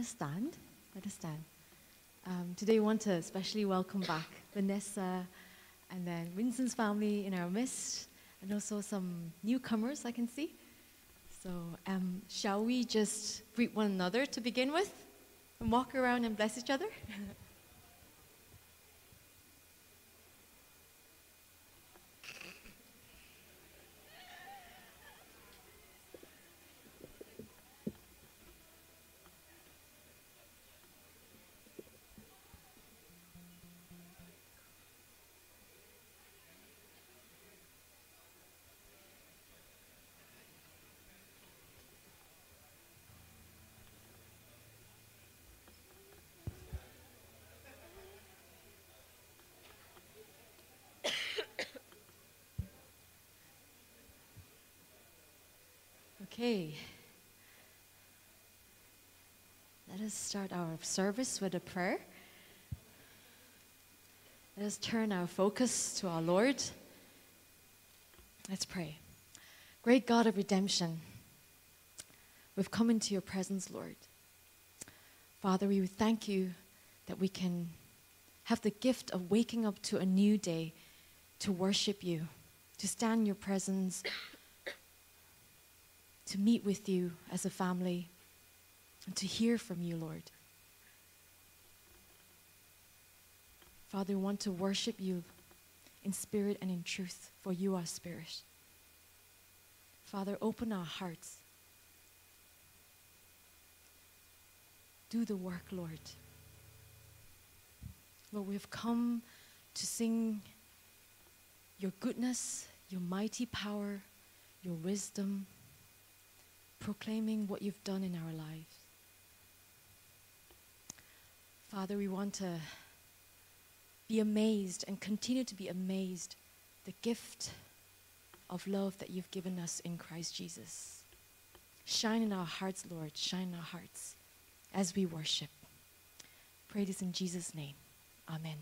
us stand. Let us stand. Um, today, we want to especially welcome back Vanessa and then Winston's family in our midst, and also some newcomers I can see. So, um, shall we just greet one another to begin with and walk around and bless each other? Okay. Let us start our service with a prayer. Let us turn our focus to our Lord. Let's pray. Great God of redemption, we've come into your presence, Lord. Father, we thank you that we can have the gift of waking up to a new day to worship you, to stand in your presence to meet with you as a family and to hear from you, Lord. Father, we want to worship you in spirit and in truth, for you are spirit. Father, open our hearts. Do the work, Lord. Lord, we have come to sing your goodness, your mighty power, your wisdom proclaiming what you've done in our lives. Father, we want to be amazed and continue to be amazed the gift of love that you've given us in Christ Jesus. Shine in our hearts, Lord, shine in our hearts as we worship. Pray this in Jesus' name. Amen.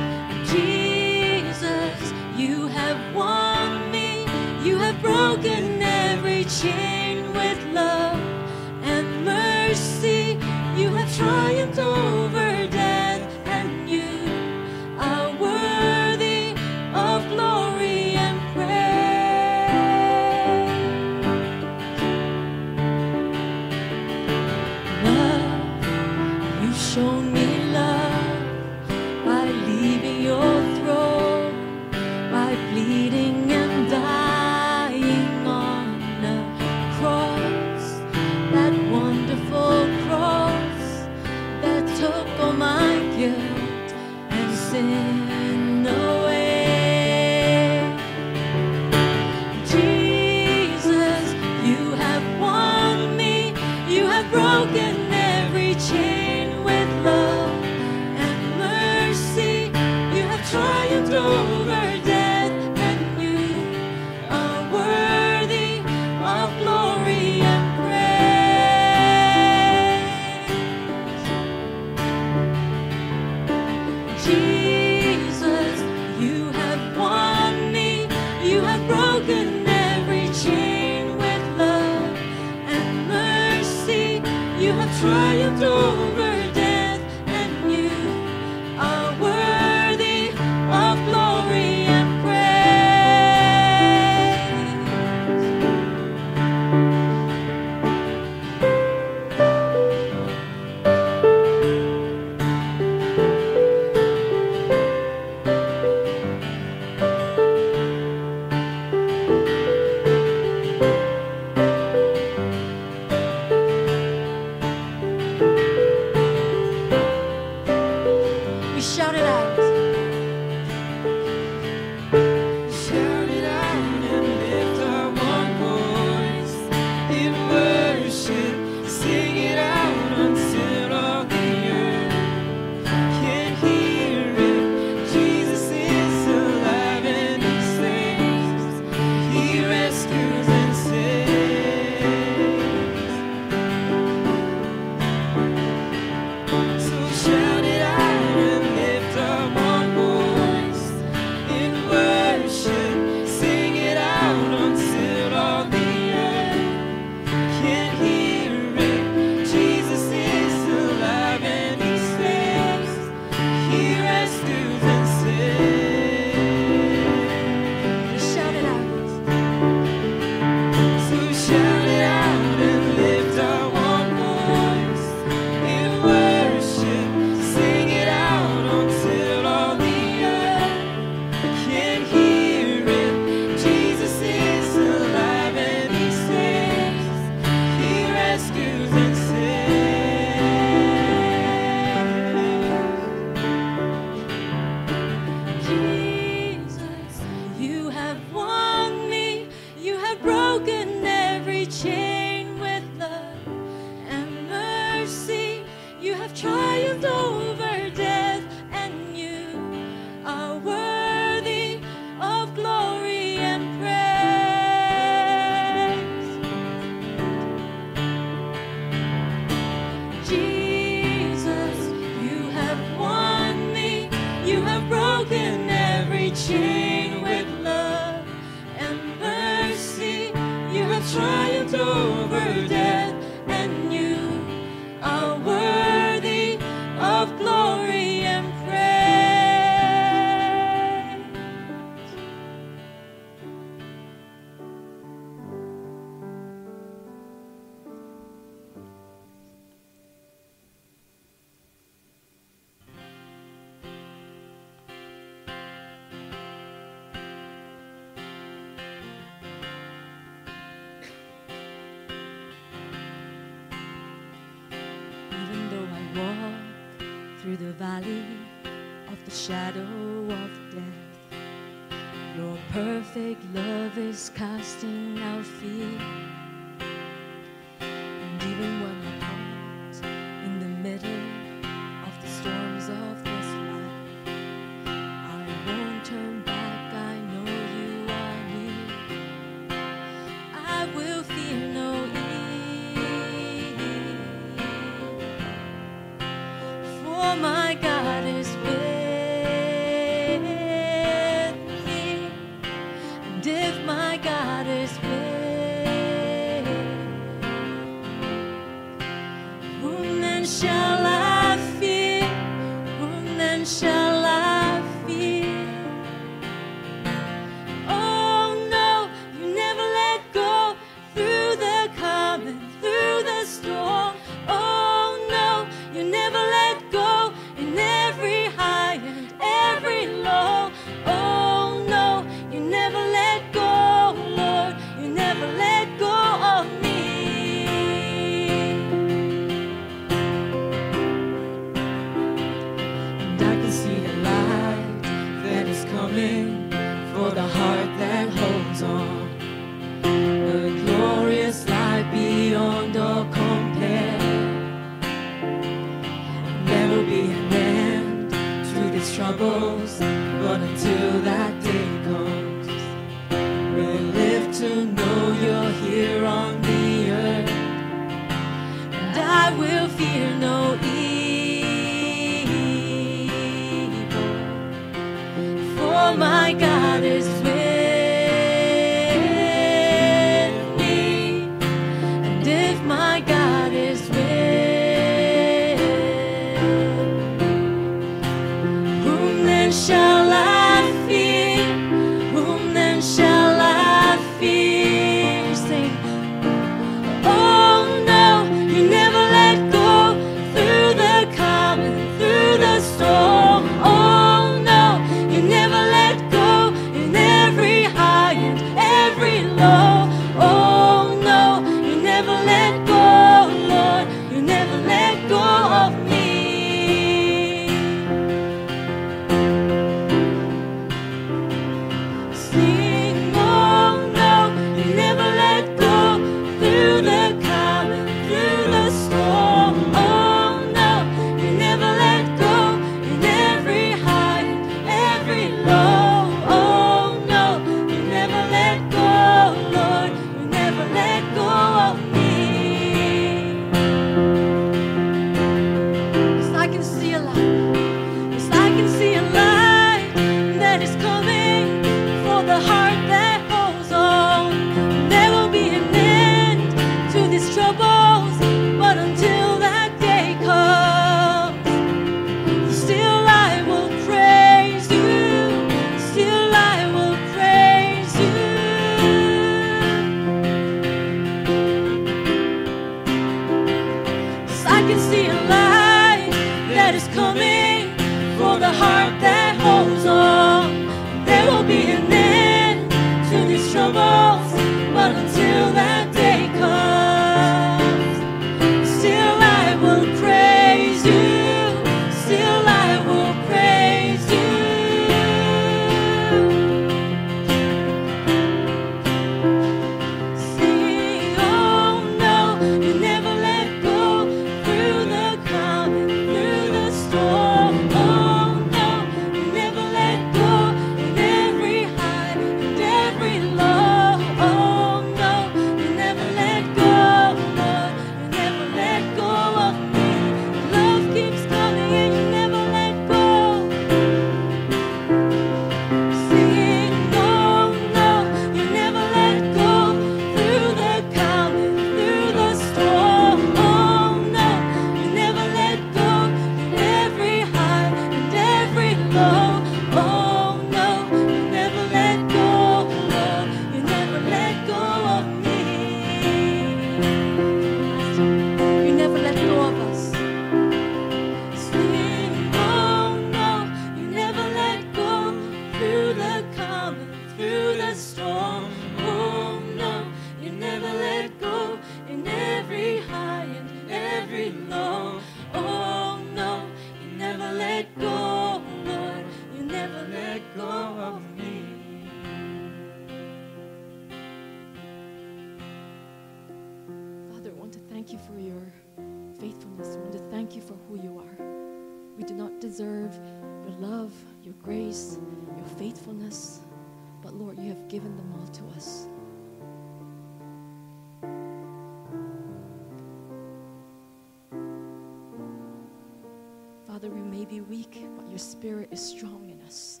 Father, we may be weak, but your spirit is strong in us.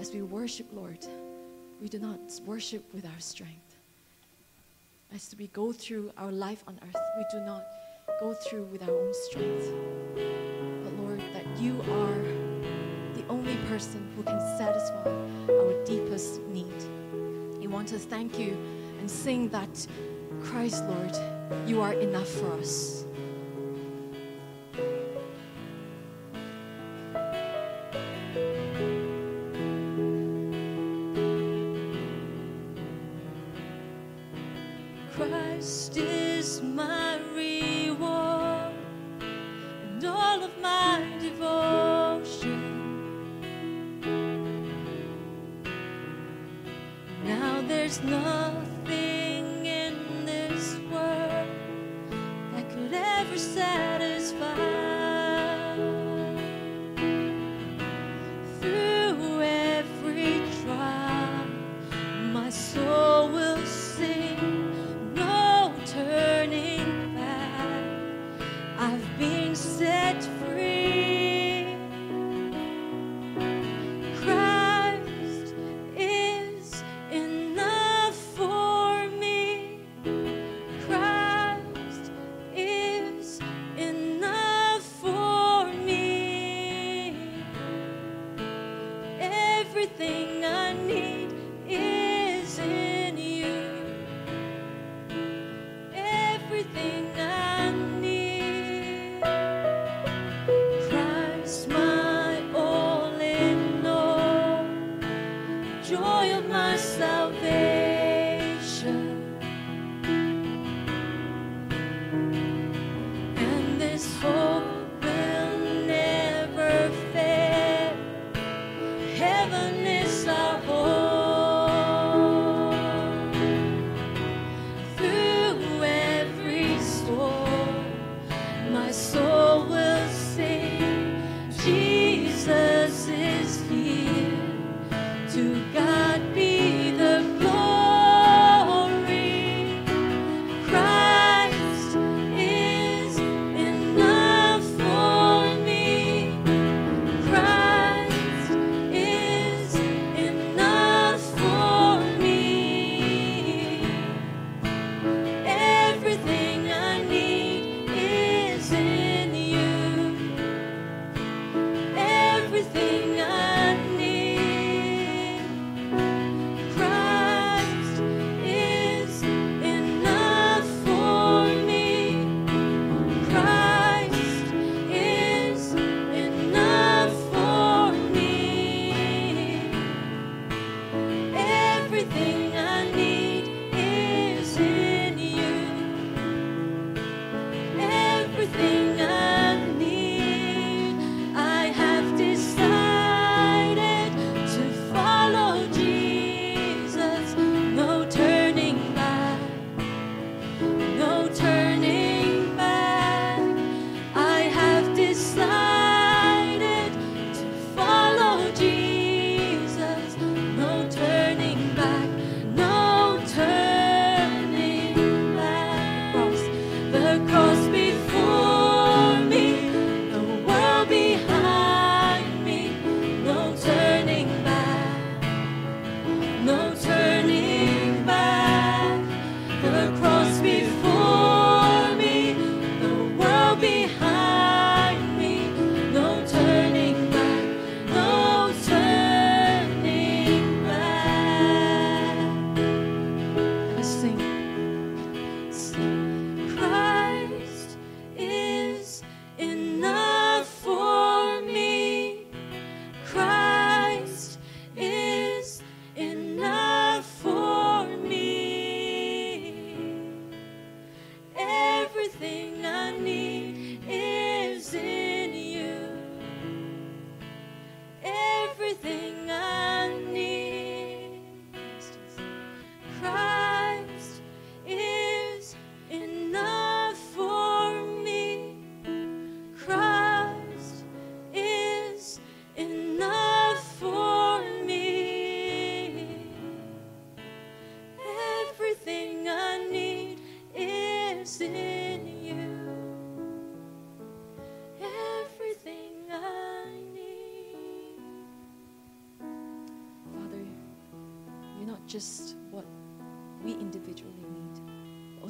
As we worship, Lord, we do not worship with our strength. As we go through our life on earth, we do not go through with our own strength. But Lord, that you are the only person who can satisfy our deepest need. We want to thank you and sing that, Christ, Lord, you are enough for us.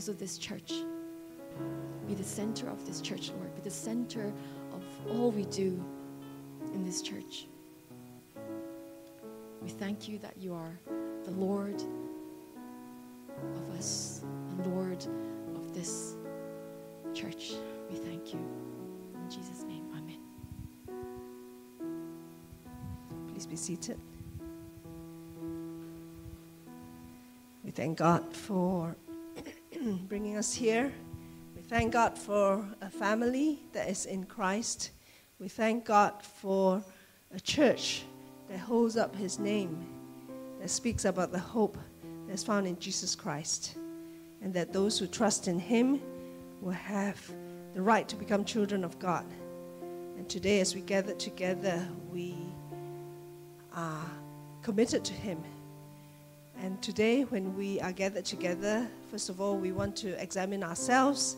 Also this church. Be the center of this church, Lord. Be the center of all we do in this church. We thank you that you are the Lord of us, and Lord of this church. We thank you. In Jesus' name, Amen. Please be seated. We thank God for bringing us here. We thank God for a family that is in Christ. We thank God for a church that holds up His name, that speaks about the hope that's found in Jesus Christ, and that those who trust in Him will have the right to become children of God. And today, as we gather together, we are committed to Him. Today, when we are gathered together, first of all, we want to examine ourselves.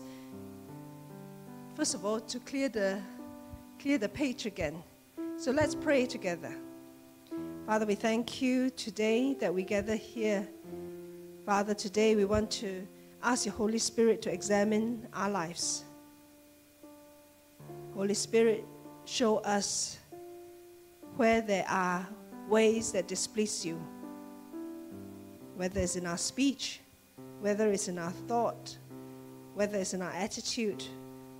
First of all, to clear the, clear the page again. So let's pray together. Father, we thank you today that we gather here. Father, today we want to ask your Holy Spirit to examine our lives. Holy Spirit, show us where there are ways that displease you, whether it's in our speech, whether it's in our thought, whether it's in our attitude,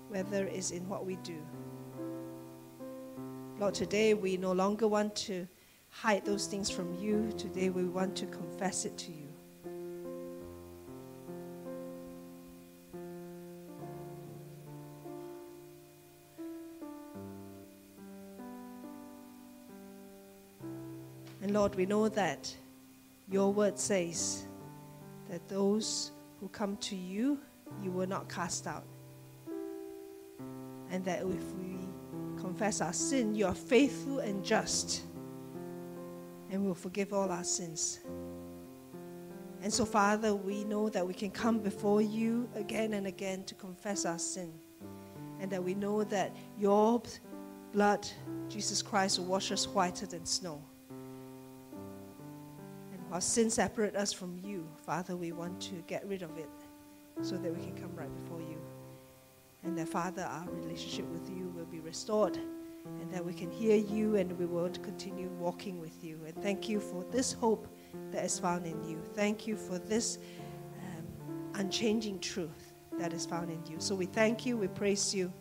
whether it's in what we do. Lord, today we no longer want to hide those things from you. Today we want to confess it to you. And Lord, we know that your word says that those who come to you, you will not cast out. And that if we confess our sin, you are faithful and just and will forgive all our sins. And so, Father, we know that we can come before you again and again to confess our sin. And that we know that your blood, Jesus Christ, will wash us whiter than snow. And while sin separates us from you, Father, we want to get rid of it so that we can come right before you. And that, Father, our relationship with you will be restored and that we can hear you and we will continue walking with you. And thank you for this hope that is found in you. Thank you for this um, unchanging truth that is found in you. So we thank you, we praise you.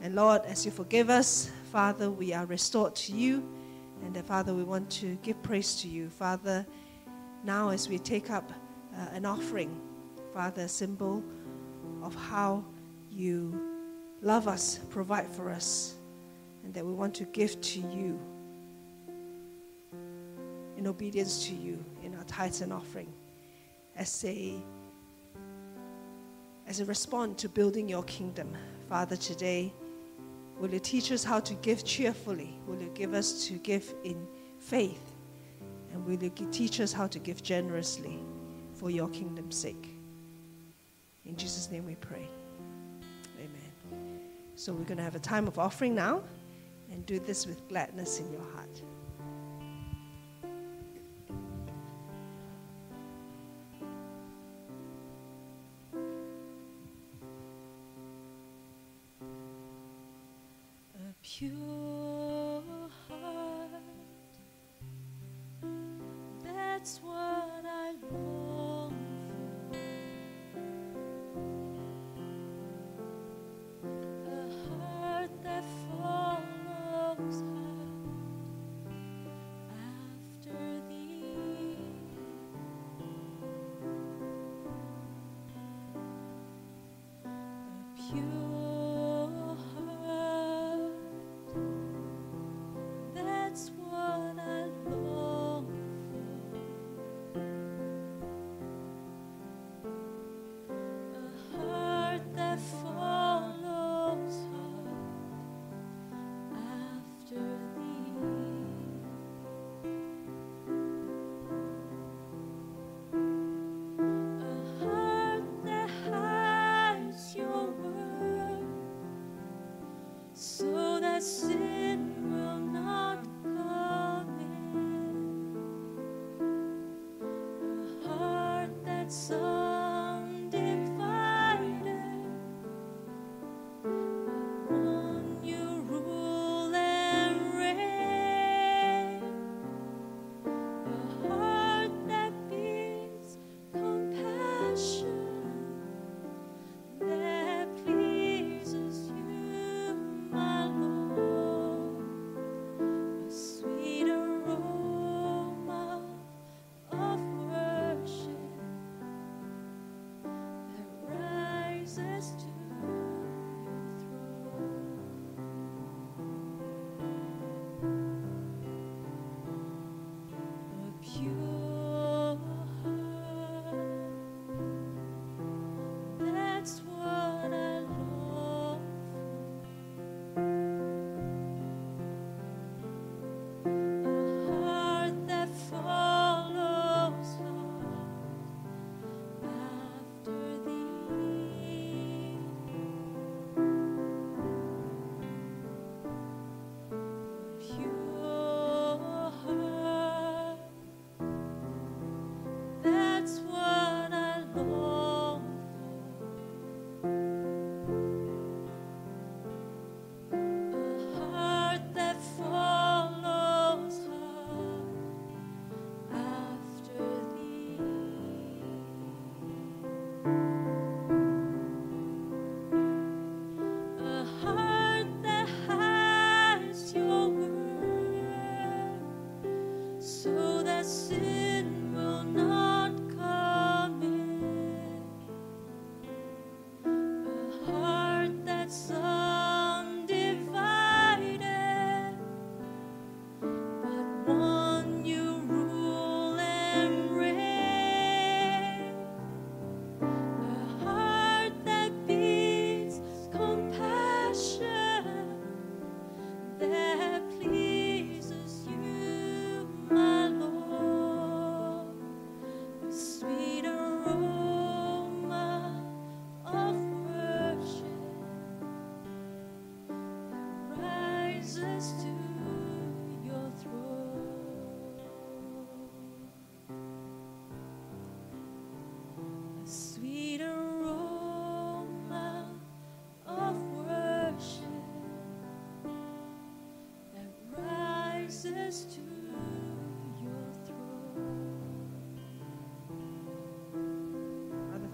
And Lord, as you forgive us, Father, we are restored to you. And uh, Father, we want to give praise to you. Father, now as we take up uh, an offering, Father, a symbol of how you love us, provide for us, and that we want to give to you in obedience to you in our tithes and offering as a as a response to building your kingdom. Father, today, will you teach us how to give cheerfully? Will you give us to give in faith? And will you teach us how to give generously for your kingdom's sake? In Jesus' name we pray. Amen. So we're going to have a time of offering now and do this with gladness in your heart. That's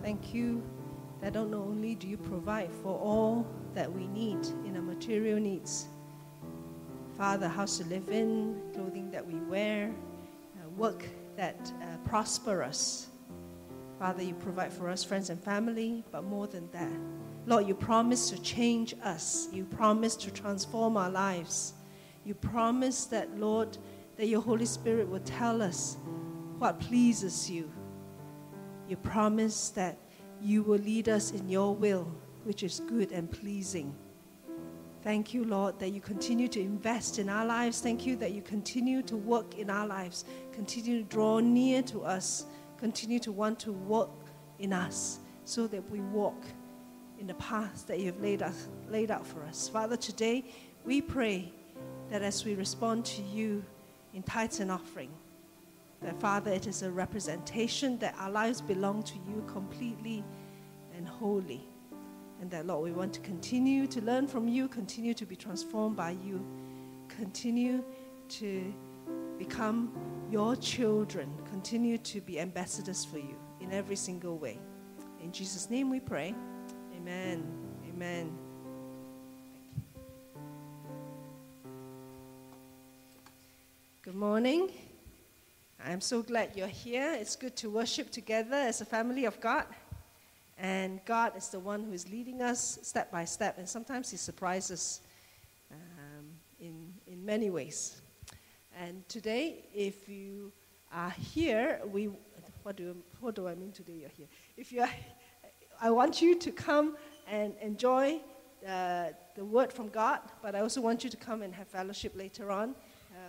thank you that not only do you provide for all that we need in our material needs, Father, house to live in, clothing that we wear, uh, work that uh, prosper us. Father, you provide for us friends and family, but more than that, Lord, you promise to change us. You promise to transform our lives. You promise that, Lord, that your Holy Spirit will tell us what pleases you. You promise that you will lead us in your will, which is good and pleasing. Thank you, Lord, that you continue to invest in our lives. Thank you that you continue to work in our lives, continue to draw near to us, continue to want to work in us so that we walk in the path that you have laid, laid out for us. Father, today we pray that as we respond to you in tithes and offering, that Father, it is a representation that our lives belong to you completely and wholly. And that, Lord, we want to continue to learn from you, continue to be transformed by you, continue to become your children, continue to be ambassadors for you in every single way. In Jesus' name we pray. Amen. Amen. Good morning. I'm so glad you're here. It's good to worship together as a family of God. And God is the one who is leading us step by step. And sometimes He surprises um, in, in many ways. And today, if you are here, we, what, do, what do I mean today you're here? If you are, I want you to come and enjoy uh, the word from God, but I also want you to come and have fellowship later on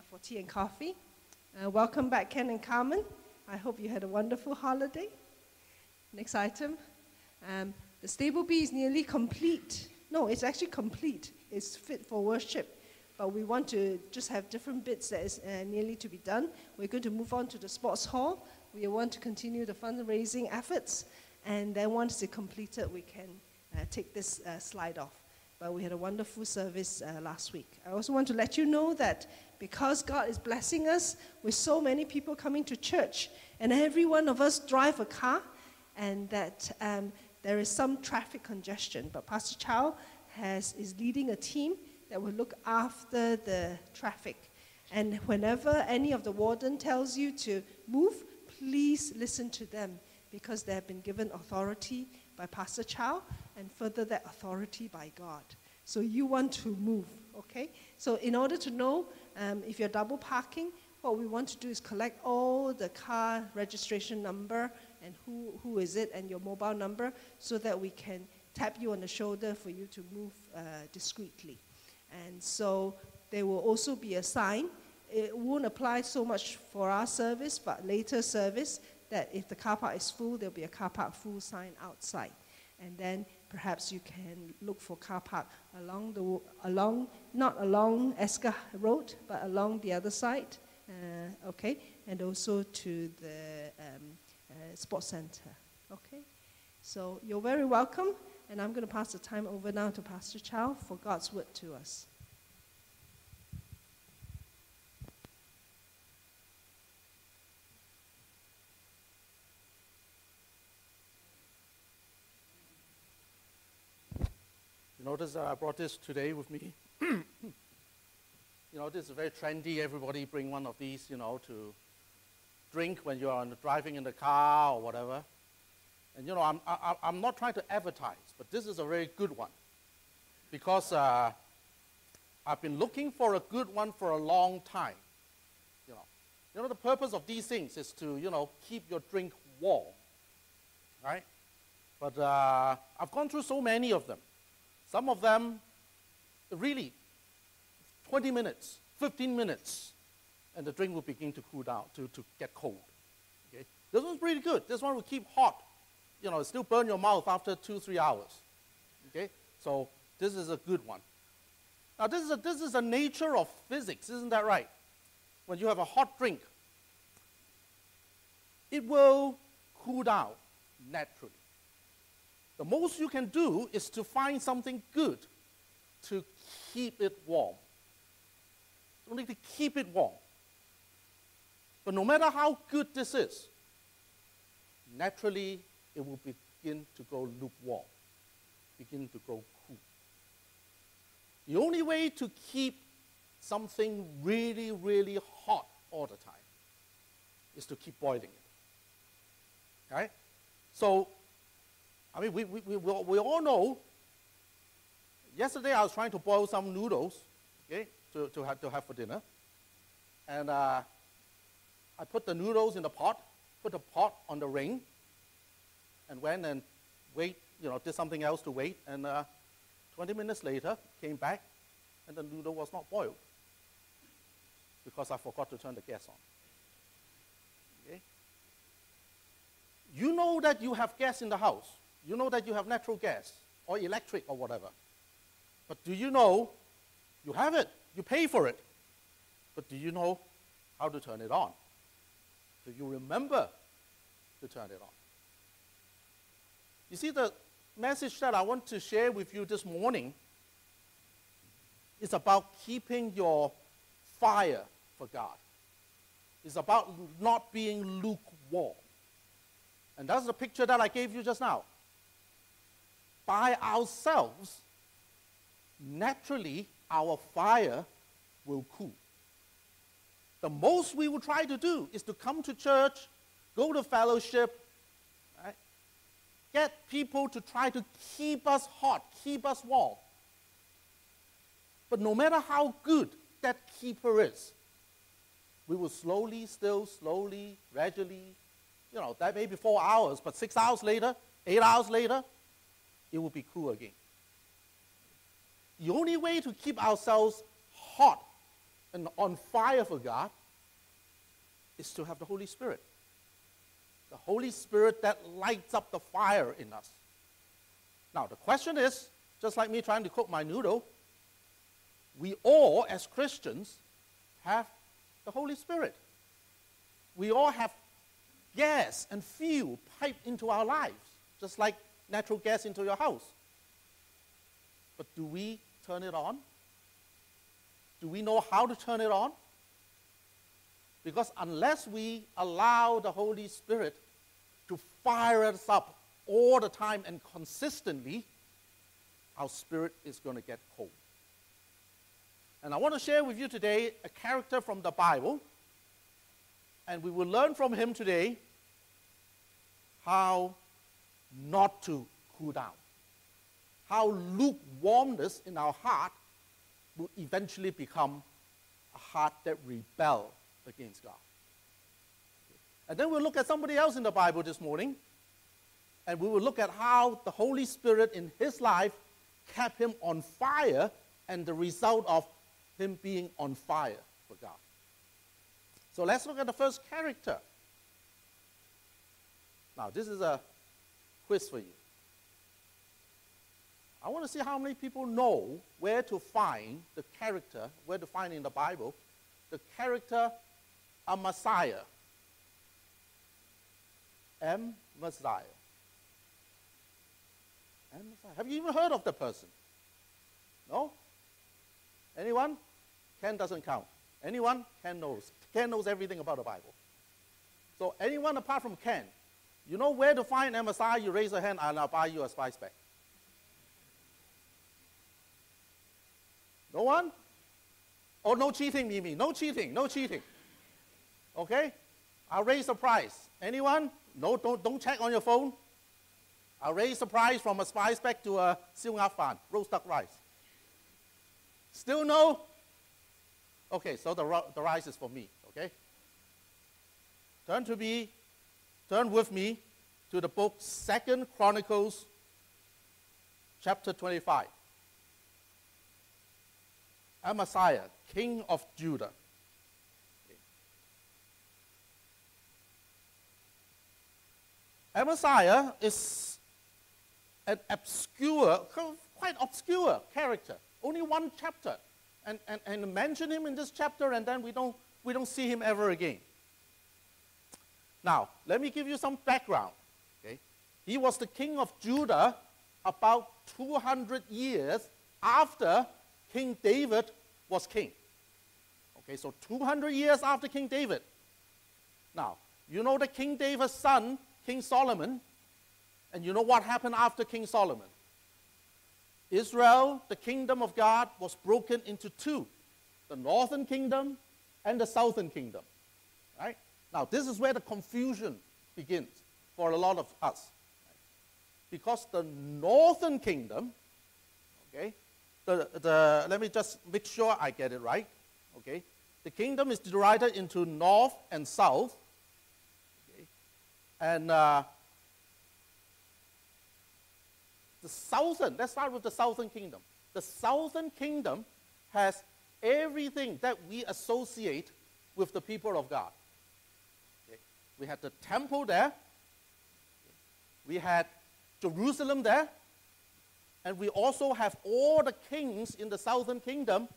for tea and coffee. Uh, welcome back, Ken and Carmen. I hope you had a wonderful holiday. Next item. Um, the stable B is nearly complete. No, it's actually complete. It's fit for worship. But we want to just have different bits that is uh, nearly to be done. We're going to move on to the sports hall We want to continue the fundraising efforts, and then once it's completed, we can uh, take this uh, slide off. But we had a wonderful service uh, last week. I also want to let you know that because God is blessing us with so many people coming to church, and every one of us drive a car, and that um, there is some traffic congestion. But Pastor Chau has, is leading a team that will look after the traffic. And whenever any of the warden tells you to move, please listen to them because they have been given authority by Pastor Chau and further that authority by God. So you want to move, okay? So in order to know um, if you're double parking, what we want to do is collect all the car registration number and who, who is it and your mobile number so that we can tap you on the shoulder for you to move uh, discreetly. And so there will also be a sign. It won't apply so much for our service, but later service, that if the car park is full, there'll be a car park full sign outside. And then perhaps you can look for car park along the, along, not along Esker Road, but along the other side, uh, okay? And also to the um, uh, sports center, okay? So you're very welcome, and I'm going to pass the time over now to Pastor Chau for God's word to us. Notice that I brought this today with me. you know, this is very trendy. Everybody bring one of these, you know, to drink when you're on, driving in the car or whatever. And you know, I'm, I, I'm not trying to advertise, but this is a very good one because uh, I've been looking for a good one for a long time. You know, you know, the purpose of these things is to, you know, keep your drink warm, right? But uh, I've gone through so many of them. Some of them, really, 20 minutes, 15 minutes, and the drink will begin to cool down, to, to get cold. Okay? This one's pretty good. This one will keep hot. You know, still burn your mouth after two, three hours. Okay? So this is a good one. Now, this is a, this is a nature of physics, isn't that right? When you have a hot drink, it will cool down naturally. The most you can do is to find something good to keep it warm. Only to keep it warm. But no matter how good this is, naturally it will begin to go lukewarm, begin to grow cool. The only way to keep something really, really hot all the time is to keep boiling it. Right? So I mean, we, we, we, we all- know. Yesterday, I was trying to boil some noodles, okay, to, to, have, to have for dinner. And uh, I put the noodles in the pot, put the pot on the ring, and went and wait, you know, did something else to wait. And uh, 20 minutes later, came back, and the noodle was not boiled because I forgot to turn the gas on. Okay? You know that you have gas in the house. You know that you have natural gas or electric or whatever. But do you know you have it? You pay for it. But do you know how to turn it on? Do you remember to turn it on? You see, the message that I want to share with you this morning is about keeping your fire for God. It's about not being lukewarm. And that's the picture that I gave you just now. By ourselves, naturally, our fire will cool. The most we will try to do is to come to church, go to fellowship, right? get people to try to keep us hot, keep us warm. But no matter how good that keeper is, we will slowly, still slowly, gradually, you know, that may be four hours, but six hours later, eight hours later, it will be cool again. The only way to keep ourselves hot and on fire for God is to have the Holy Spirit. The Holy Spirit that lights up the fire in us. Now, the question is just like me trying to cook my noodle, we all, as Christians, have the Holy Spirit. We all have gas and fuel piped into our lives, just like natural gas into your house. But do we turn it on? Do we know how to turn it on? Because unless we allow the Holy Spirit to fire us up all the time and consistently, our spirit is going to get cold. And I want to share with you today a character from the Bible, and we will learn from him today how not to cool down, how lukewarmness in our heart will eventually become a heart that rebel against God. And then we'll look at somebody else in the Bible this morning, and we will look at how the Holy Spirit in his life kept him on fire and the result of him being on fire for God. So let's look at the first character. Now, this is a quiz for you. I want to see how many people know where to find the character, where to find in the Bible, the character Amaziah. M. Messiah. M. Messiah. Have you even heard of the person? No? Anyone? Ken doesn't count. Anyone? Ken knows. Ken knows everything about the Bible. So anyone apart from Ken, you know where to find Amaziah? You raise your hand and I'll buy you a spice bag. No one? Oh, no cheating, Mimi. No cheating. No cheating. Okay? I'll raise the price. Anyone? No, don't, don't check on your phone. I'll raise the price from a spice bag to a siu nga fan, roast duck rice. Still no? Okay, so the, the rice is for me, okay? Turn to me, turn with me to the book Second Chronicles, chapter 25. Amaziah, king of Judah. Amaziah is an obscure, quite obscure character. Only one chapter. And, and, and mention him in this chapter, and then we don't, we don't see him ever again. Now, let me give you some background. Okay? He was the king of Judah about 200 years after King David was king. Okay, so 200 years after King David. Now, you know the King David's son, King Solomon, and you know what happened after King Solomon? Israel, the kingdom of God, was broken into two the northern kingdom and the southern kingdom. Right? Now, this is where the confusion begins for a lot of us. Because the northern kingdom, okay, the, the, let me just make sure I get it right. Okay, the kingdom is divided into north and south. Okay, and uh, the southern, let's start with the southern kingdom. The southern kingdom has everything that we associate with the people of God. We had the temple there, we had Jerusalem there, and we also have all the kings in the southern kingdom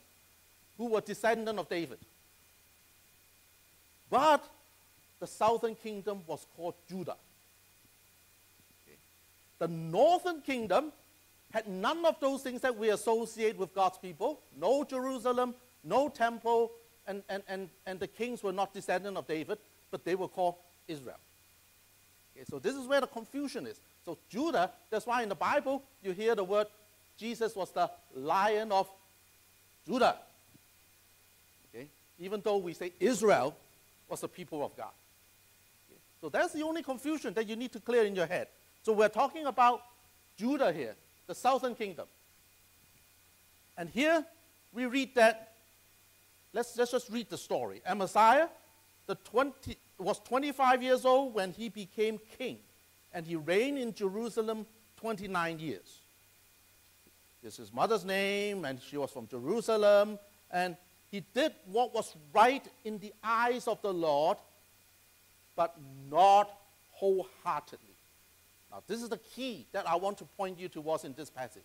who were descendant of David. But the southern kingdom was called Judah. The northern kingdom had none of those things that we associate with God's people. No Jerusalem, no temple, and, and, and, and the kings were not descendant of David, but they were called Israel. Okay, so this is where the confusion is. So Judah, that's why in the Bible you hear the word Jesus was the lion of Judah. Okay? Even though we say Israel was the people of God. Okay? So that's the only confusion that you need to clear in your head. So we're talking about Judah here, the southern kingdom. And here we read that, let's, let's just read the story. Amaziah the 20, was 25 years old when he became king, and he reigned in Jerusalem 29 years. This is his mother's name, and she was from Jerusalem, and he did what was right in the eyes of the Lord, but not wholeheartedly. Now, this is the key that I want to point you towards in this passage.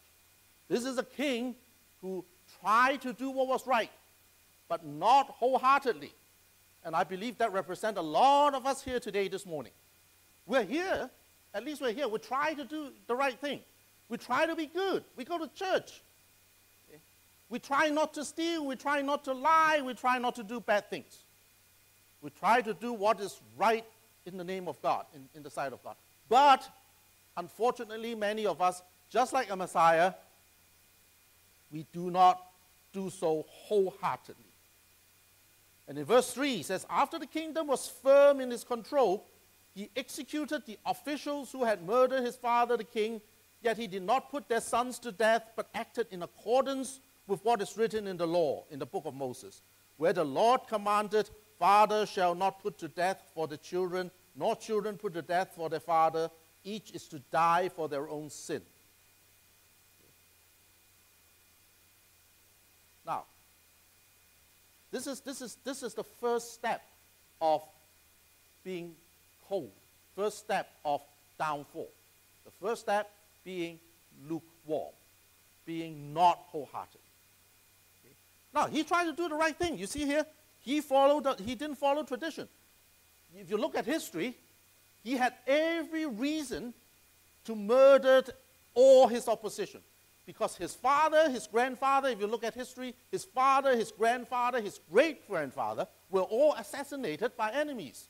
This is a king who tried to do what was right, but not wholeheartedly. And I believe that represents a lot of us here today, this morning. We're here, at least we're here. We try to do the right thing. We try to be good. We go to church. We try not to steal. We try not to lie. We try not to do bad things. We try to do what is right in the name of God, in, in the sight of God. But unfortunately, many of us, just like Amaziah, we do not do so wholeheartedly. And in verse 3, he says, After the kingdom was firm in his control, he executed the officials who had murdered his father, the king, yet he did not put their sons to death, but acted in accordance with what is written in the law, in the book of Moses, where the Lord commanded, Father shall not put to death for the children, nor children put to death for their father. Each is to die for their own sin. Now, this is, this is, this is the first step of being cold, first step of downfall. The first step being lukewarm, being not wholehearted. Okay? Now, he tried to do the right thing. You see here, he followed, he didn't follow tradition. If you look at history, he had every reason to murder all his opposition. Because his father, his grandfather, if you look at history, his father, his grandfather, his great grandfather were all assassinated by enemies.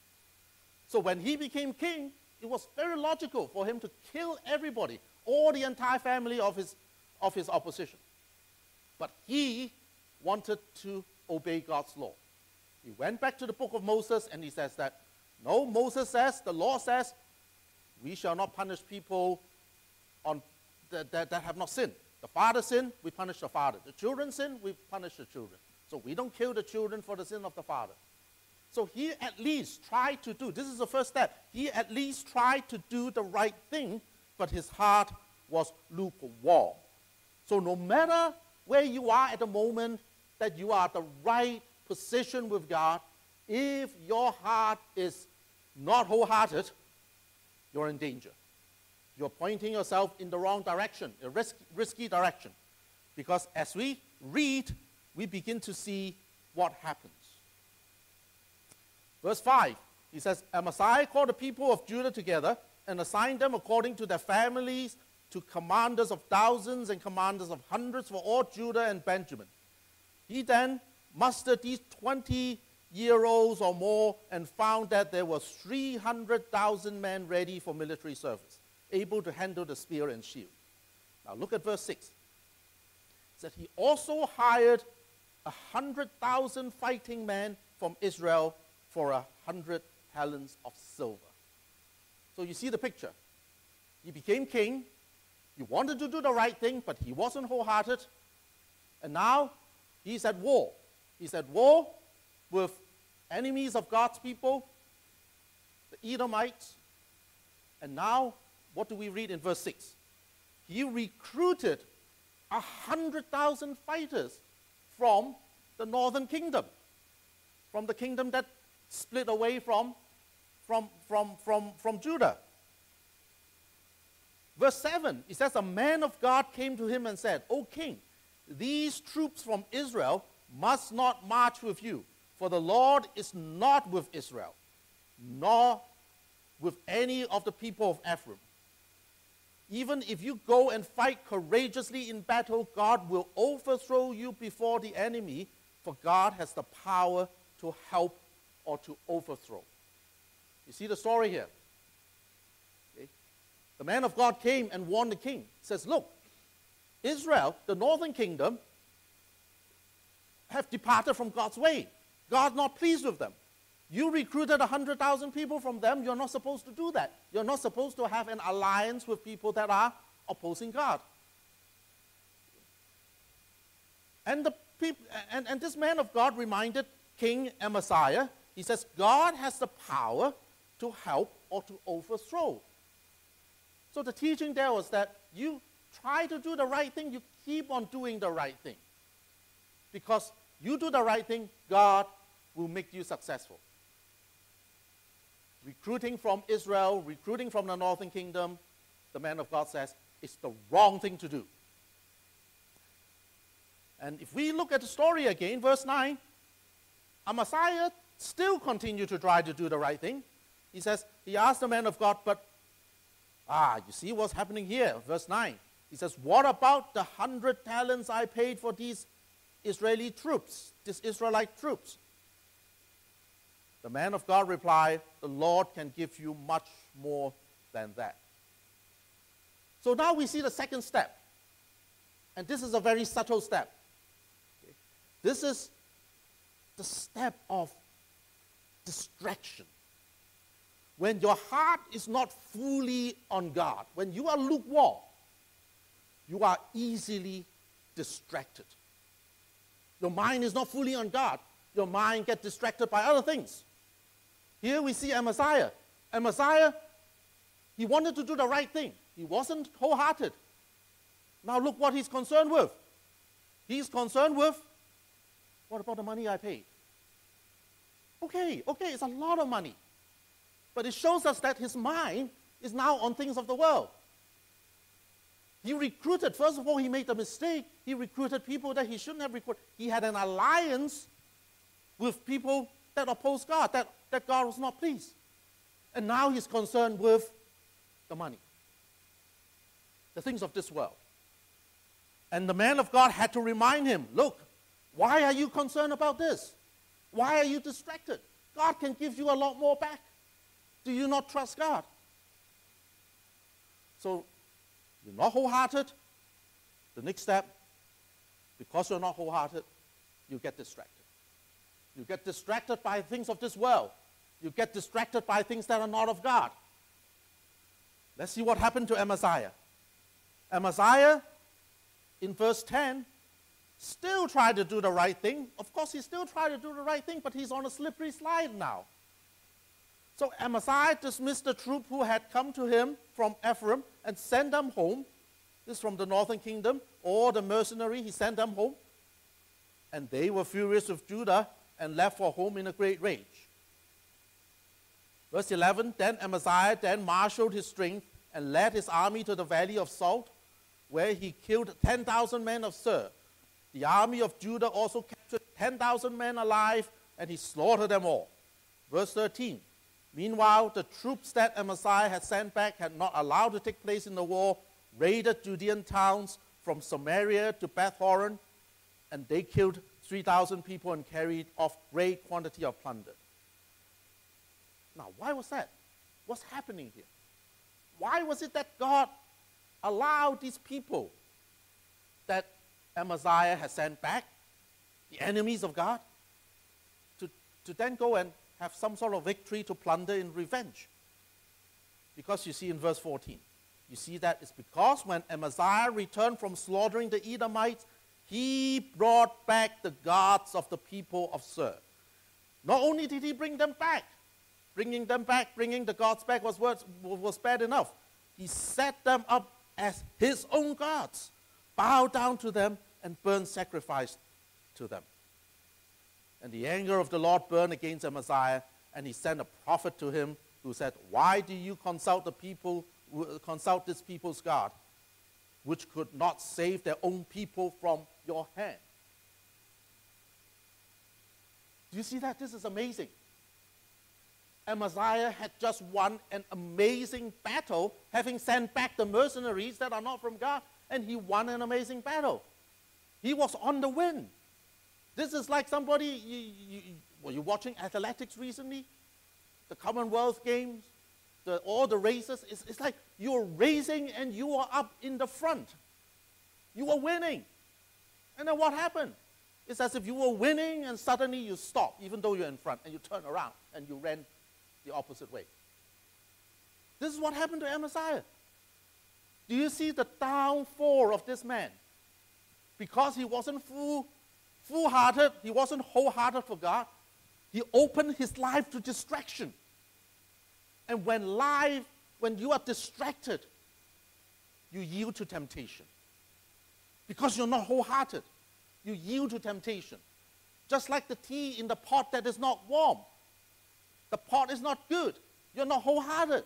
So when he became king, it was very logical for him to kill everybody, all the entire family of his, of his opposition. But he wanted to obey God's law. He went back to the book of Moses and he says that, no, Moses says, the law says, we shall not punish people on that, that, that have not sinned. The father sin, we punish the father. The children sin, we punish the children. So we don't kill the children for the sin of the father. So he at least tried to do, this is the first step. He at least tried to do the right thing, but his heart was lukewarm. So no matter where you are at the moment, that you are at the right position with God, if your heart is not wholehearted, you're in danger. You're pointing yourself in the wrong direction, a risky, risky direction. Because as we read, we begin to see what happens. Verse 5, he says, Amaziah called the people of Judah together and assigned them according to their families to commanders of thousands and commanders of hundreds for all Judah and Benjamin. He then mustered these 20 year olds or more and found that there was 300,000 men ready for military service, able to handle the spear and shield. Now look at verse 6. It said he also hired a 100,000 fighting men from Israel for a 100 talents of silver. So you see the picture. He became king. He wanted to do the right thing, but he wasn't wholehearted. And now he's at war. He's at war with enemies of God's people, the Edomites. And now, what do we read in verse 6? He recruited a 100,000 fighters from the northern kingdom, from the kingdom that split away from, from, from, from, from Judah. Verse 7, it says, A man of God came to him and said, O king, these troops from Israel must not march with you, for the Lord is not with Israel, nor with any of the people of Ephraim. Even if you go and fight courageously in battle, God will overthrow you before the enemy, for God has the power to help or to overthrow. You see the story here? Okay. The man of God came and warned the king. Says, Look, Israel, the northern kingdom, have departed from God's way. God not pleased with them. You recruited 100,000 people from them. You're not supposed to do that. You're not supposed to have an alliance with people that are opposing God. And, the and, and this man of God reminded King Amaziah, he says, God has the power to help or to overthrow. So the teaching there was that you try to do the right thing, you keep on doing the right thing. Because you do the right thing, God will make you successful. Recruiting from Israel, recruiting from the northern kingdom, the man of God says, it's the wrong thing to do. And if we look at the story again, verse 9, Amaziah still continued to try to do the right thing. He says, he asked the man of God, but ah, you see what's happening here, verse 9. He says, What about the hundred talents I paid for these Israeli troops, these Israelite troops? The man of God replied, The Lord can give you much more than that. So now we see the second step. And this is a very subtle step. This is the step of distraction. When your heart is not fully on God, when you are lukewarm, you are easily distracted. Your mind is not fully on God. Your mind gets distracted by other things. Here we see Amaziah. Amaziah, he wanted to do the right thing. He wasn't wholehearted. Now look what he's concerned with. He's concerned with what about the money I paid? Okay, okay, it's a lot of money. But it shows us that his mind is now on things of the world. He recruited, first of all, he made a mistake. He recruited people that he shouldn't have recruited. He had an alliance with people that opposed God, that, that God was not pleased. And now he's concerned with the money, the things of this world. And the man of God had to remind him look, why are you concerned about this? Why are you distracted? God can give you a lot more back. Do you not trust God? So, you're not wholehearted. The next step, because you're not wholehearted, you get distracted. You get distracted by things of this world. You get distracted by things that are not of God. Let's see what happened to Amaziah. Amaziah, in verse 10, still tried to do the right thing. Of course, he still tried to do the right thing, but he's on a slippery slide now. So Amaziah dismissed the troop who had come to him from Ephraim and sent them home. This is from the northern kingdom, or the mercenary, he sent them home. And they were furious with Judah and left for home in a great rage. Verse 11 Then Amaziah then marshaled his strength and led his army to the valley of Salt, where he killed 10,000 men of Seir. The army of Judah also captured 10,000 men alive, and he slaughtered them all. Verse 13 Meanwhile, the troops that Amaziah had sent back had not allowed to take place in the war, raided Judean towns from Samaria to Beth Horon, and they killed 3,000 people and carried off great quantity of plunder. Now, why was that? What's happening here? Why was it that God allowed these people that Amaziah had sent back, the enemies of God, to, to then go and have some sort of victory to plunder in revenge? Because you see in verse 14, you see that it's because when Amaziah returned from slaughtering the Edomites, he brought back the gods of the people of Seir. Not only did he bring them back, bringing them back, bringing the gods back was, was, was bad enough. He set them up as his own gods, bowed down to them, and burned sacrifice to them. And the anger of the Lord burned against Amaziah, and he sent a prophet to him who said, Why do you consult the people, consult this people's God, which could not save their own people from your hand? Do you see that? This is amazing. Amaziah had just won an amazing battle, having sent back the mercenaries that are not from God, and he won an amazing battle. He was on the win. This is like somebody, you, you, were you watching athletics recently? The Commonwealth Games, the, all the races. It's, it's like you're racing and you are up in the front. You are winning. And then what happened? It's as if you were winning and suddenly you stop, even though you're in front, and you turn around and you ran the opposite way. This is what happened to Amaziah. Do you see the downfall of this man? Because he wasn't full, full-hearted, he wasn't wholehearted for God, he opened his life to distraction. And when life, when you are distracted, you yield to temptation. Because you're not wholehearted, you yield to temptation. Just like the tea in the pot that is not warm. The pot is not good. You're not wholehearted.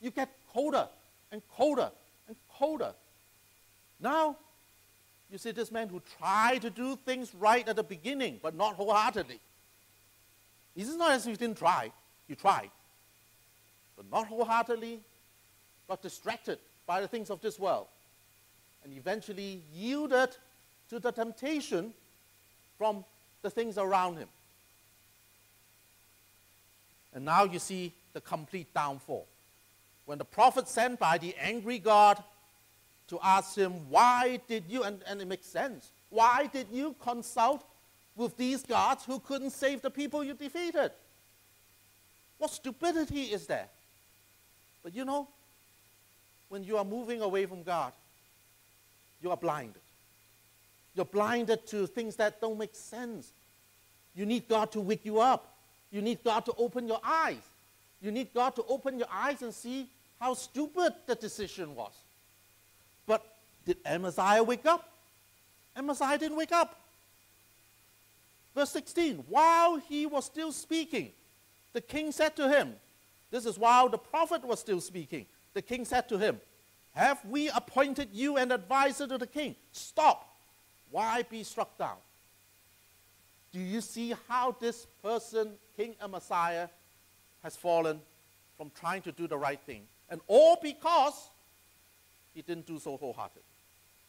You get colder and colder and colder. Now, you see this man who tried to do things right at the beginning, but not wholeheartedly. This is not as if he didn't try. He tried. but not wholeheartedly, got distracted by the things of this world, and eventually yielded to the temptation from the things around him. And now you see the complete downfall. When the prophet sent by the angry God to ask him, Why did you, and, and it makes sense, why did you consult with these gods who couldn't save the people you defeated? What stupidity is there? But you know, when you are moving away from God, you are blinded. You're blinded to things that don't make sense. You need God to wake you up. You need God to open your eyes. You need God to open your eyes and see how stupid the decision was. But did Amaziah wake up? Amaziah didn't wake up. Verse 16 While he was still speaking, the king said to him, This is while the prophet was still speaking. The king said to him, Have we appointed you an advisor to the king? Stop. Why be struck down? Do you see how this person, King Amaziah, has fallen from trying to do the right thing? And all because he didn't do so wholeheartedly.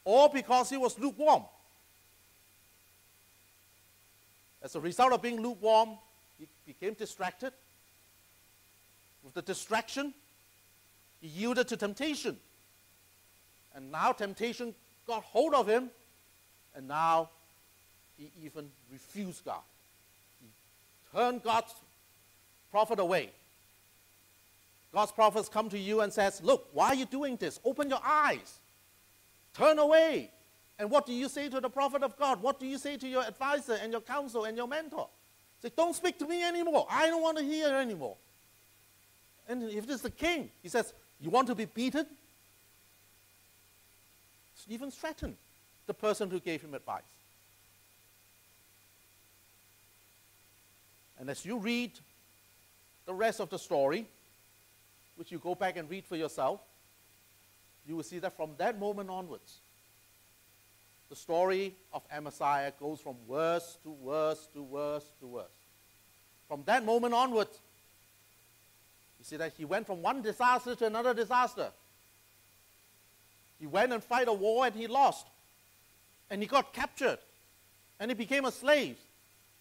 All because he was lukewarm. As a result of being lukewarm, he became distracted. With the distraction, he yielded to temptation. And now temptation got hold of him, and now he even refused God. He turned God's prophet away. God's prophets come to you and says, "Look, why are you doing this? Open your eyes. Turn away." And what do you say to the prophet of God? What do you say to your advisor and your counsel and your mentor? Say, "Don't speak to me anymore. I don't want to hear anymore." And if this is the king, he says, "You want to be beaten?" Even threaten the person who gave him advice. And as you read the rest of the story, which you go back and read for yourself, you will see that from that moment onwards, the story of Amaziah goes from worse to worse to worse to worse. From that moment onwards, you see that he went from one disaster to another disaster. He went and fight a war and he lost. And he got captured. And he became a slave.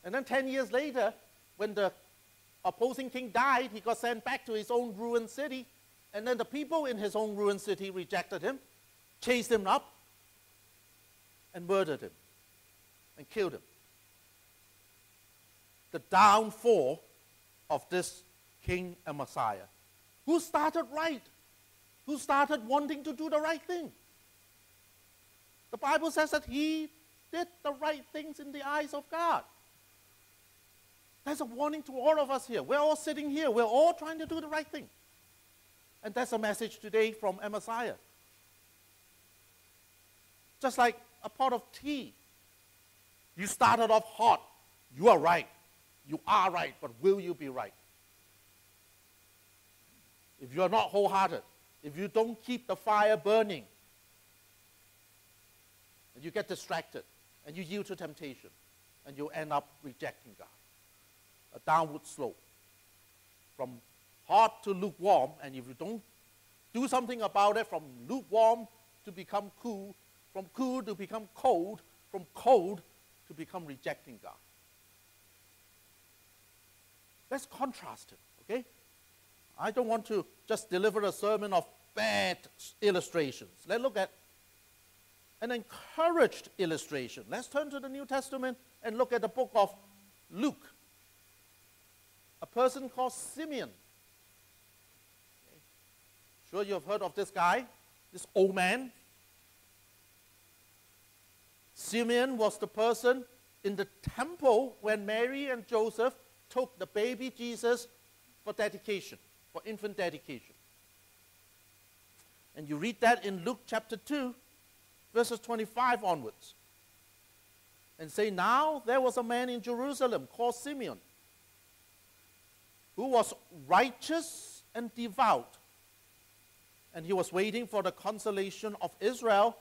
And then 10 years later, when the opposing king died, he got sent back to his own ruined city. And then the people in his own ruined city rejected him, chased him up, and murdered him, and killed him. The downfall of this King Amaziah, who started right, who started wanting to do the right thing. The Bible says that he did the right things in the eyes of God. There's a warning to all of us here. We're all sitting here. We're all trying to do the right thing. And that's a message today from Amaziah. Just like a pot of tea. You started off hot. You are right. You are right, but will you be right? If you are not wholehearted, if you don't keep the fire burning, and you get distracted, and you yield to temptation, and you end up rejecting God a downward slope from hot to lukewarm. And if you don't do something about it, from lukewarm to become cool, from cool to become cold, from cold to become rejecting God. Let's contrast it, okay? I don't want to just deliver a sermon of bad illustrations. Let's look at an encouraged illustration. Let's turn to the New Testament and look at the book of Luke a person called Simeon. Sure, you have heard of this guy, this old man. Simeon was the person in the temple when Mary and Joseph took the baby Jesus for dedication, for infant dedication. And you read that in Luke chapter 2, verses 25 onwards. And say, Now there was a man in Jerusalem called Simeon who was righteous and devout. And he was waiting for the consolation of Israel,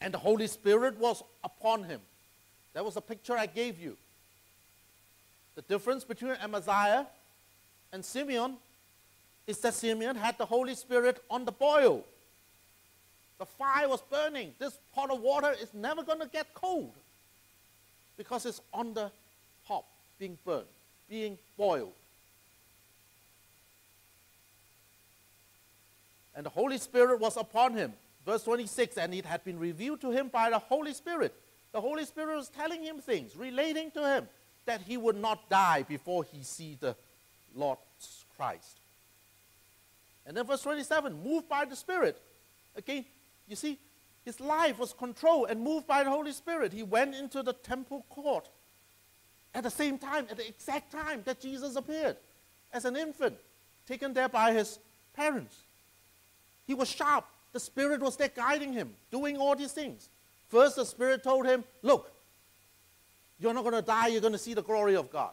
and the Holy Spirit was upon him. That was a picture I gave you. The difference between Amaziah and Simeon is that Simeon had the Holy Spirit on the boil. The fire was burning. This pot of water is never going to get cold because it's on the top, being burned, being boiled. And the Holy Spirit was upon him. Verse 26 And it had been revealed to him by the Holy Spirit. The Holy Spirit was telling him things, relating to him, that he would not die before he see the Lord Christ. And then verse 27 moved by the Spirit. Again, you see, his life was controlled and moved by the Holy Spirit. He went into the temple court at the same time, at the exact time that Jesus appeared as an infant, taken there by his parents. He was sharp. The Spirit was there guiding him, doing all these things. First, the Spirit told him, Look, you're not going to die, you're going to see the glory of God.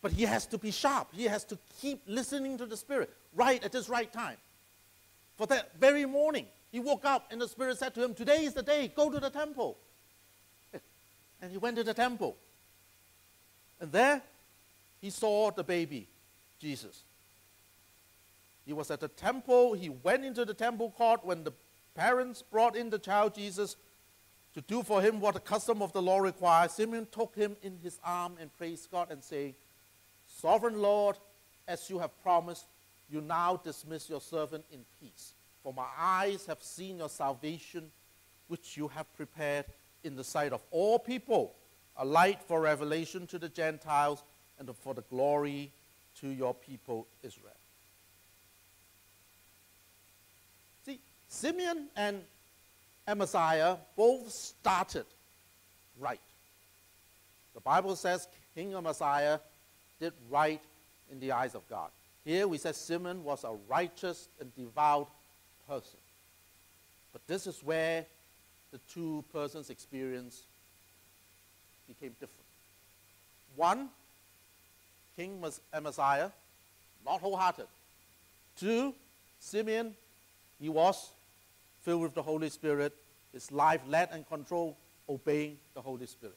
But he has to be sharp. He has to keep listening to the Spirit right at this right time. For that very morning, he woke up and the Spirit said to him, Today is the day, go to the temple. And he went to the temple. And there, he saw the baby, Jesus. He was at the temple. He went into the temple court when the parents brought in the child Jesus to do for him what the custom of the law requires. Simeon took him in his arm and praised God and saying, Sovereign Lord, as you have promised, you now dismiss your servant in peace. For my eyes have seen your salvation, which you have prepared in the sight of all people, a light for revelation to the Gentiles and for the glory to your people Israel. See, Simeon and Amaziah both started right. The Bible says King Amaziah did right in the eyes of God. Here we said Simeon was a righteous and devout person. But this is where the two persons' experience became different. One, King Amaziah, not wholehearted. Two, Simeon, he was filled with the Holy Spirit, his life led and controlled, obeying the Holy Spirit.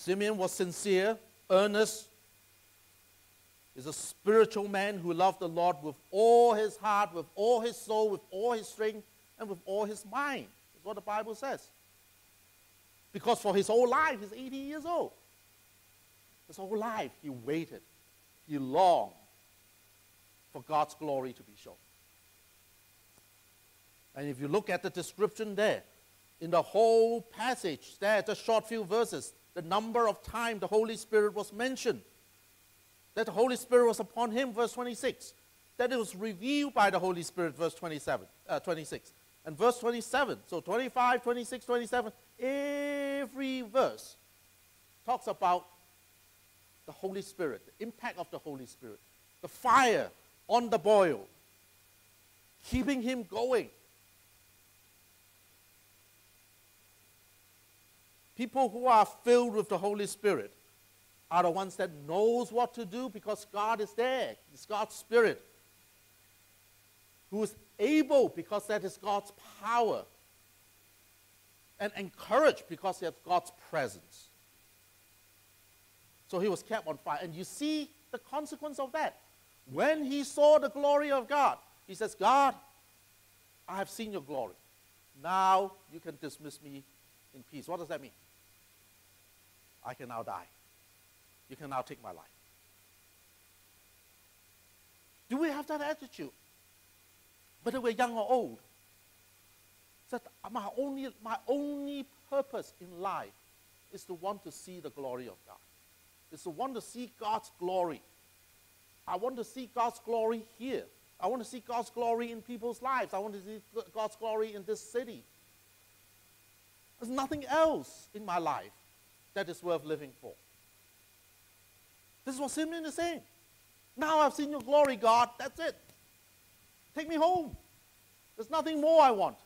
Simeon was sincere, earnest. He's a spiritual man who loved the Lord with all his heart, with all his soul, with all his strength, and with all his mind. That's what the Bible says. Because for his whole life, he's 80 years old. His whole life, he waited. He longed for God's glory to be shown. And if you look at the description there, in the whole passage, there, just short few verses, the number of times the Holy Spirit was mentioned. That the Holy Spirit was upon him, verse 26. That it was revealed by the Holy Spirit, verse 27, uh, 26. And verse 27, so 25, 26, 27, every verse talks about the Holy Spirit, the impact of the Holy Spirit, the fire on the boil, keeping him going. People who are filled with the Holy Spirit are the ones that knows what to do because God is there. It's God's Spirit. Who is able because that is God's power. And encouraged because he has God's presence. So he was kept on fire. And you see the consequence of that. When he saw the glory of God, he says, God, I have seen your glory. Now you can dismiss me in peace. What does that mean? I can now die. You can now take my life. Do we have that attitude? Whether we're young or old. That my only, my only purpose in life is to want to see the glory of God. Is to want to see God's glory. I want to see God's glory here. I want to see God's glory in people's lives. I want to see God's glory in this city. There's nothing else in my life that is worth living for. This is what Simeon is saying. Now I've seen your glory, God. That's it. Take me home. There's nothing more I want.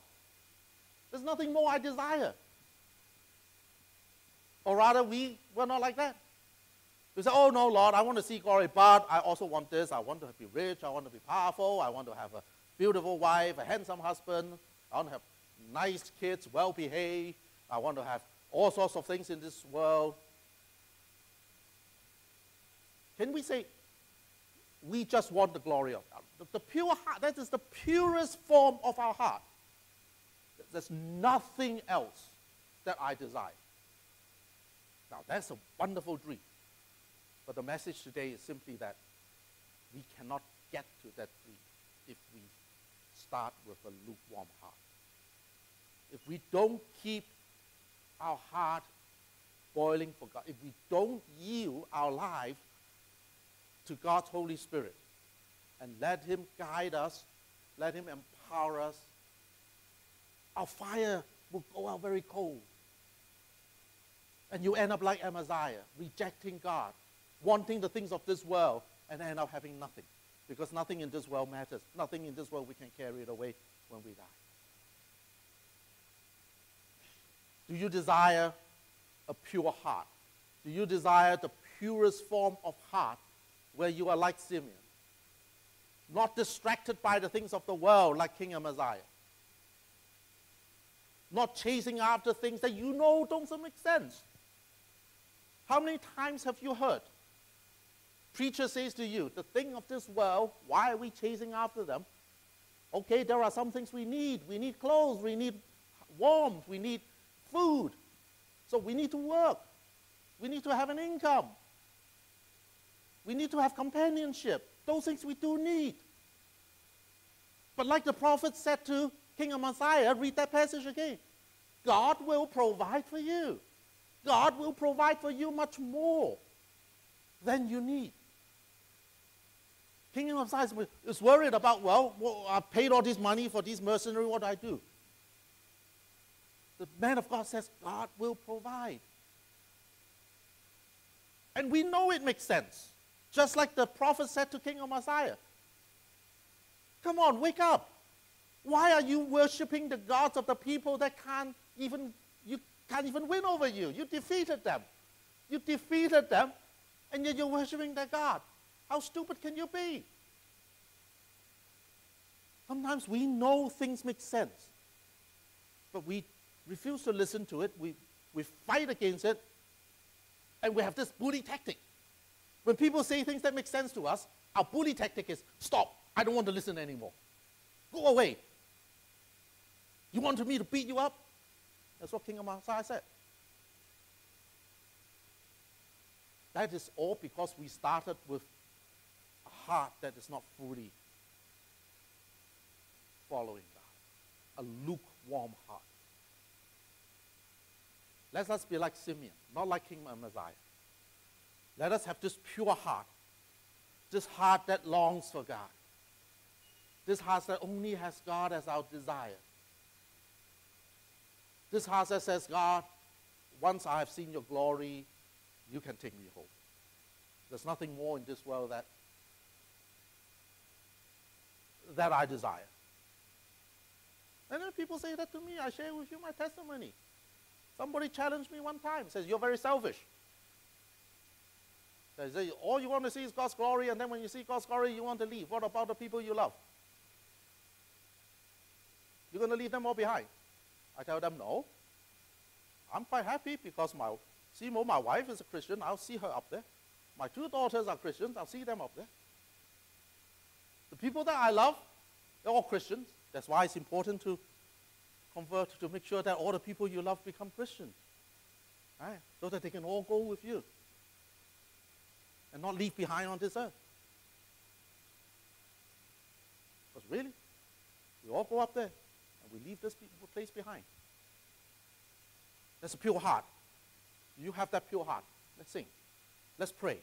There's nothing more I desire. Or rather, we were not like that. We say, oh no, Lord, I want to see glory, but I also want this. I want to be rich. I want to be powerful. I want to have a beautiful wife, a handsome husband. I want to have nice kids, well behaved. I want to have all sorts of things in this world. can we say, we just want the glory of God? The, the pure heart, that is the purest form of our heart. There's nothing else that I desire. Now, that's a wonderful dream. But the message today is simply that we cannot get to that dream if we start with a lukewarm heart. If we don't keep our heart boiling for God, if we don't yield our life to God's Holy Spirit and let Him guide us, let Him empower us, our fire will go out very cold. And you end up like Amaziah, rejecting God, wanting the things of this world, and end up having nothing. Because nothing in this world matters. Nothing in this world we can carry it away when we die. Do you desire a pure heart? Do you desire the purest form of heart where you are like Simeon? Not distracted by the things of the world like King Amaziah. Not chasing after things that you know don't make sense. How many times have you heard preacher says to you, the thing of this world, why are we chasing after them? Okay, there are some things we need. We need clothes, we need warmth, we need food. So we need to work. We need to have an income. We need to have companionship. Those things we do need. But like the prophet said to King Amaziah, read that passage again. God will provide for you. God will provide for you much more than you need. King Amaziah is worried about, well, well, I paid all this money for these mercenaries, what do I do? The man of God says, God will provide. And we know it makes sense. Just like the prophet said to King Amaziah. Come on, wake up. Why are you worshiping the gods of the people that can't even you can't even win over you? You defeated them. You defeated them, and yet you're worshiping their God. How stupid can you be? Sometimes we know things make sense, but we refuse to listen to it. We, we fight against it, and we have this bully tactic. When people say things that make sense to us, our bully tactic is stop. I don't want to listen anymore. Go away. You wanted me to beat you up? That's what King Amaziah said. That is all because we started with a heart that is not fully following God, a lukewarm heart. Let us be like Simeon, not like King Amaziah. Let us have this pure heart, this heart that longs for God, this heart that only has God as our desire. This heart that says, God, once I have seen your glory, you can take me home. There's nothing more in this world that, that I desire. And then people say that to me. I share with you my testimony. Somebody challenged me one time, says, You're very selfish. They say, All you want to see is God's glory, and then when you see God's glory, you want to leave. What about the people you love? You're going to leave them all behind. I tell them, No. I'm quite happy because my Simo, my wife, is a Christian. I'll see her up there. My two daughters are Christians. I'll see them up there. The people that I love, they're all Christians. That's why it's important to convert, to make sure that all the people you love become Christians. Right? So that they can all go with you and not leave behind on this earth. Because really, we all go up there and we leave this place behind. That's a pure heart. You have that pure heart. Let's sing. Let's pray.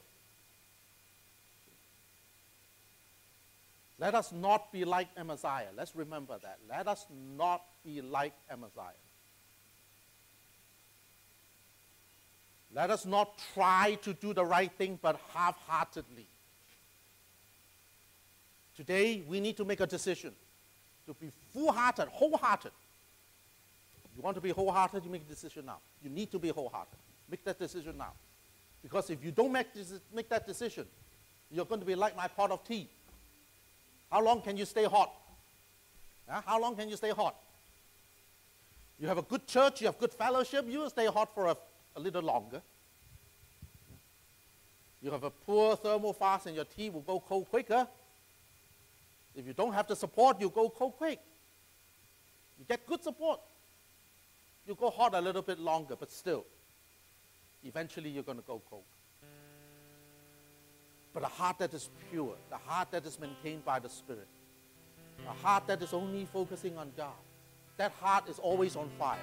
Let us not be like Amaziah. Let's remember that. Let us not be like Amaziah. Let us not try to do the right thing, but half heartedly. Today, we need to make a decision to be full hearted, wholehearted. You want to be wholehearted, you make a decision now. You need to be wholehearted. Make that decision now. Because if you don't make, this, make that decision, you're going to be like my pot of tea. How long can you stay hot? Huh? How long can you stay hot? You have a good church, you have good fellowship, you will stay hot for a, a little longer. You have a poor thermal fast and your tea will go cold quicker. If you don't have the support, you go cold quick. You get good support. You go hot a little bit longer, but still, eventually you're going to go cold. But a heart that is pure, the heart that is maintained by the Spirit, a heart that is only focusing on God, that heart is always on fire.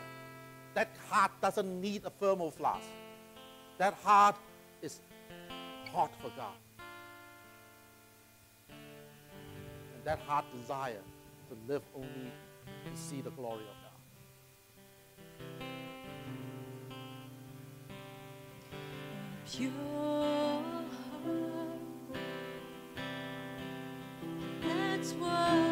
That heart doesn't need a thermal flask. That heart is hot for God. And that heart desire to live only to see the glory of God. pure heart. What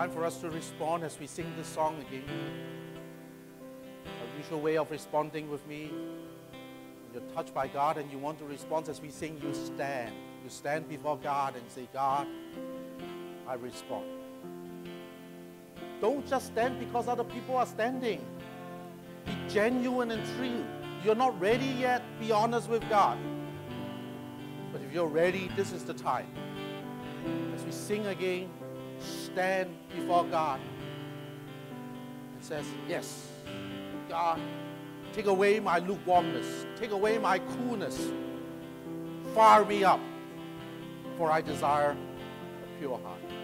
Time for us to respond as we sing this song again. Our usual way of responding with me. You're touched by God and you want to respond as we sing, you stand. You stand before God and say, God, I respond. Don't just stand because other people are standing. Be genuine and true. You're not ready yet, be honest with God. But if you're ready, this is the time. As we sing again, stand before God and says, Yes, God, take away my lukewarmness, take away my coolness, fire me up, for I desire a pure heart.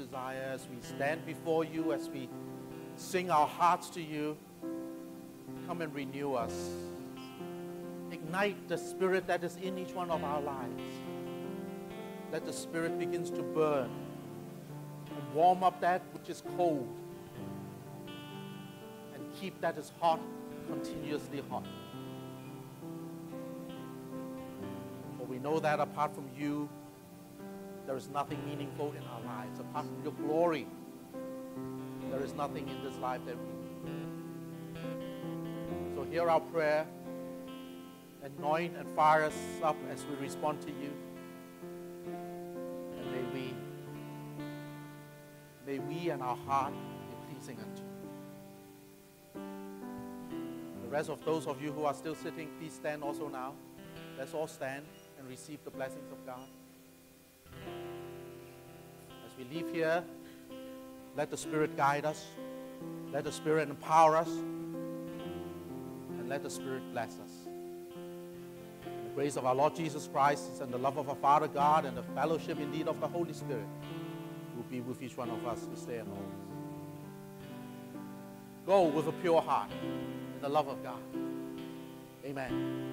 Heart's desires. We stand before you as we sing our hearts to you. Come and renew us. Ignite the spirit that is in each one of our lives. Let the spirit begins to burn and warm up that which is cold and keep that is hot continuously hot. For we know that apart from you, there is nothing meaningful in our lives. Apart from your glory, there is nothing in this life that we need. So hear our prayer. Anoint and fire us up as we respond to you. And may we, may we and our heart be pleasing unto you. The rest of those of you who are still sitting, please stand also now. Let's all stand and receive the blessings of God. As we leave here, let the Spirit guide us. Let the Spirit empower us. And let the Spirit bless us. The grace of our Lord Jesus Christ and the love of our Father God and the fellowship indeed of the Holy Spirit will be with each one of us this day and always. Go with a pure heart in the love of God. Amen.